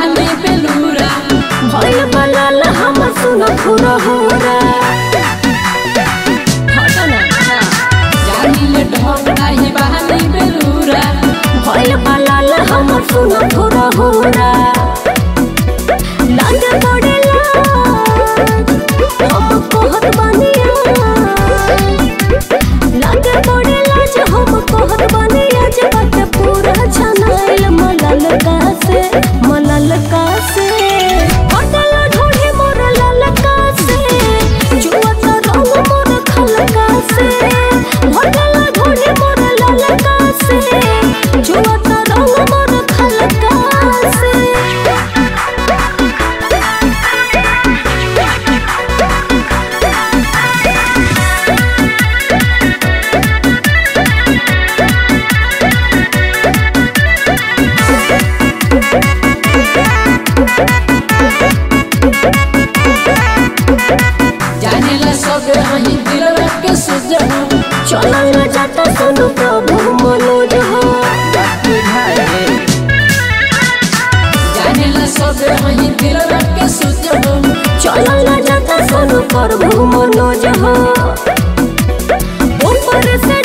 नहीं बहने बेलूरा भइल बलाल हम सुन खुरा होरा। बेलूरा भइल बलाल हम सुन खुरा होरा। लाग दिल रख के चलो ना जाता सनु करबू मनोज हो ऊपर से